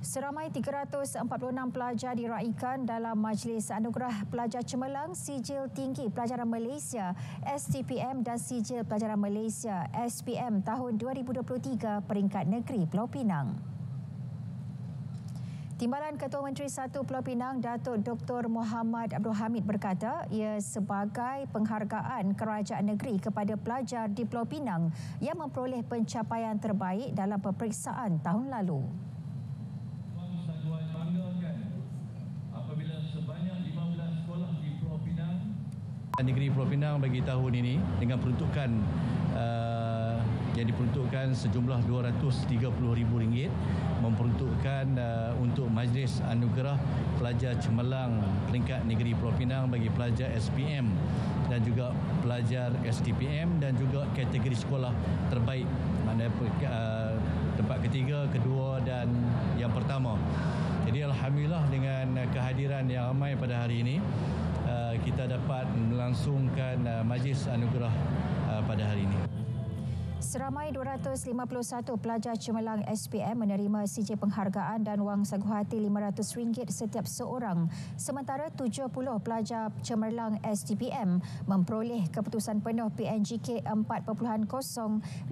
Seramai 346 pelajar diraikan dalam Majlis Anugerah Pelajar Cemerlang Sijil Tinggi Pelajaran Malaysia STPM dan Sijil Pelajaran Malaysia SPM tahun 2023 peringkat negeri Pulau Pinang. Timbalan Ketua Menteri Satu Pulau Pinang Datuk Dr. Muhammad Abdul Hamid berkata ia sebagai penghargaan kerajaan negeri kepada pelajar di Pulau Pinang yang memperoleh pencapaian terbaik dalam peperiksaan tahun lalu. Negeri Pulau Pinang bagi tahun ini dengan peruntukan uh, yang diperuntukkan sejumlah RM230,000 memperuntukkan uh, untuk Majlis Anugerah Pelajar Cemerlang peringkat Negeri Pulau Pinang bagi pelajar SPM dan juga pelajar STPM dan juga kategori sekolah terbaik mana uh, tempat ketiga, kedua dan yang pertama. Jadi alhamdulillah dengan kehadiran yang ramai pada hari ini kita dapat melangsungkan uh, majlis anugerah uh, pada hari ini. Seramai 251 pelajar cemerlang SPM menerima CJ penghargaan dan wang sagu hati RM500 setiap seorang. Sementara 70 pelajar cemerlang STPM memperoleh keputusan penuh PNGK 4.0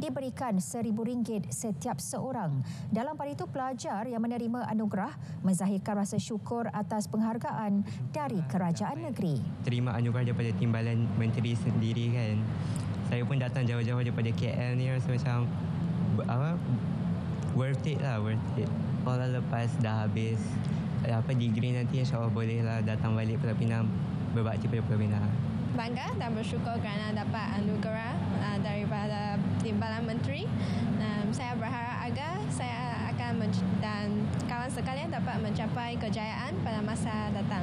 diberikan RM1,000 setiap seorang. Dalam pada itu, pelajar yang menerima anugerah menzahirkan rasa syukur atas penghargaan dari kerajaan negeri. Terima anugerah daripada Timbalan Menteri sendiri kan saya pun datang jauh-jauh daripada KL ni rasa macam apa worth it lah worth it. Kalau lepas dah habis eh, apa degree nanti insyaAllah boleh lah datang balik Pulau Pinang berbakti pada Pulau Pinang. Bangga dan bersyukur kerana dapat anugerah uh, daripada Timbalan Menteri. Um, saya berharap agar saya akan dan kawan sekalian dapat mencapai kejayaan pada masa datang